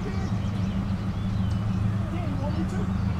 Thank you.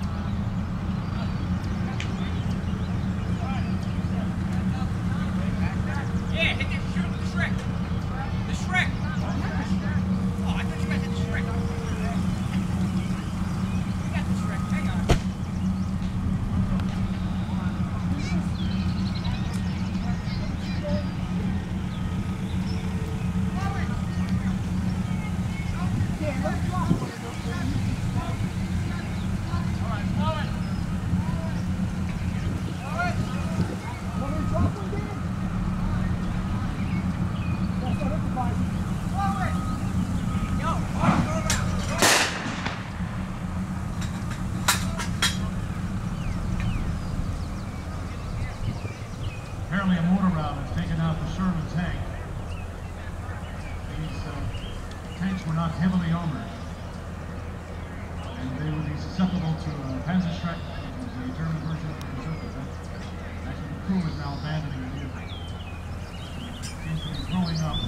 acceptable to uh, Panzerschreck, the German version of the circle. Actually, the crew is now abandoning the vehicle. Seems to be growing up.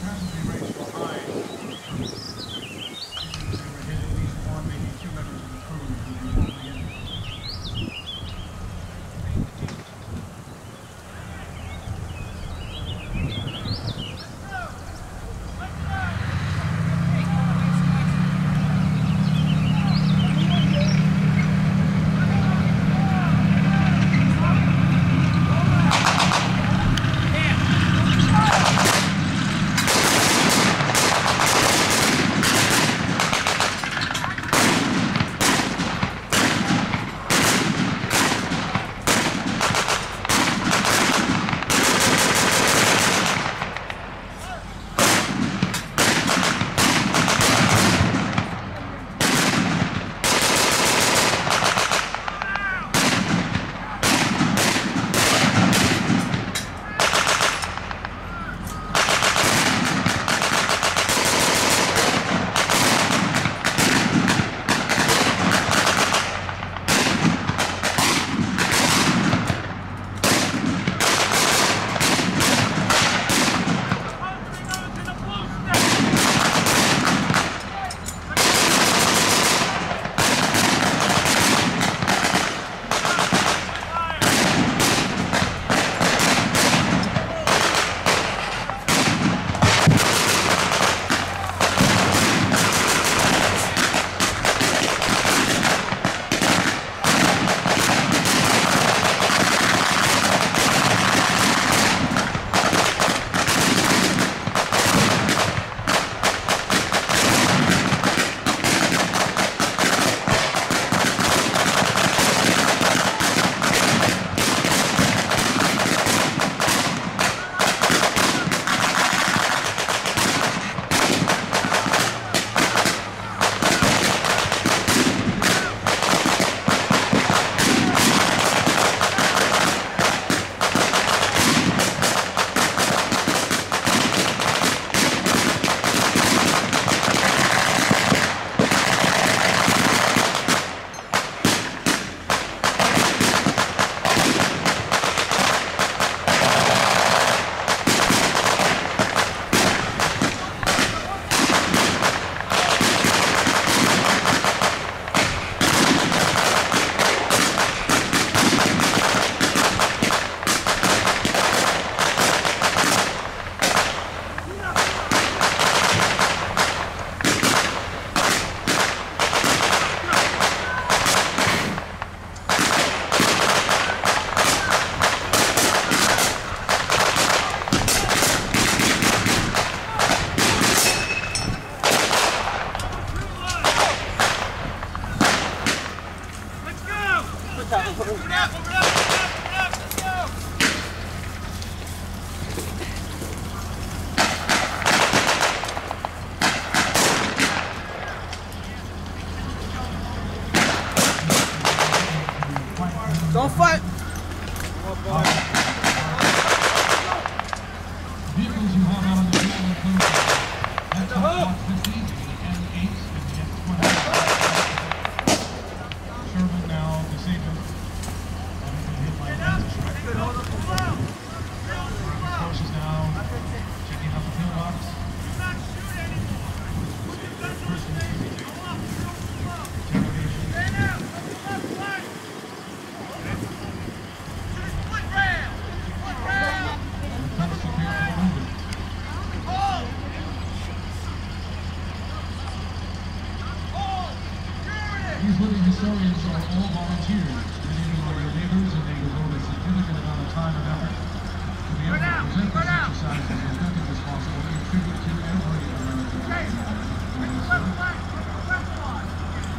Passenger rates. Don't fight. These living historians are all volunteers. Many of them are your neighbors, and they devote a significant amount of time and effort to be able to present this exercise as authentic as possible in tribute to every American.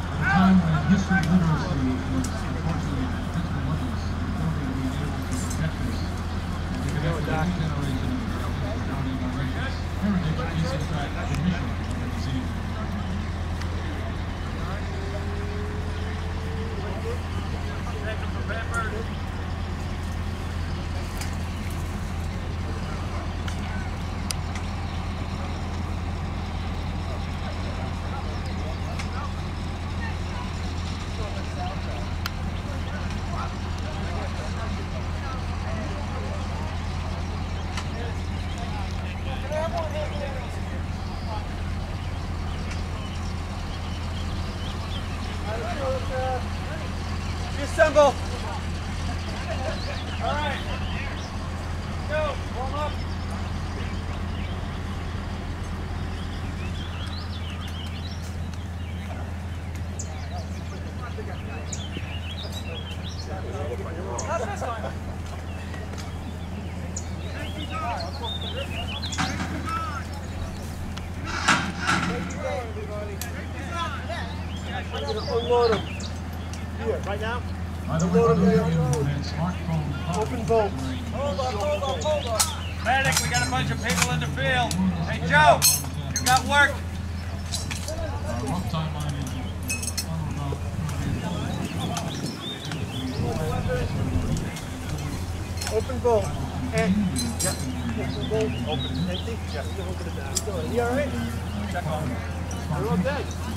At a time when history literacy is unfortunately physical limits, reporting being able to protect this and to connect with a new generation is founding our nation's heritage is in fact the mission of the museum. Reassemble. Unload them. Here, right now? By the way, for those of you who had smartphone Open bolt. Hold up, hold up, hold up. Medic, we got a bunch of people in the field. Hey, Joe, you got work? Open bolt. And, yeah. Open bolt. Open. Empty? Yeah. You open it down. You all right? Check on him. They're dead.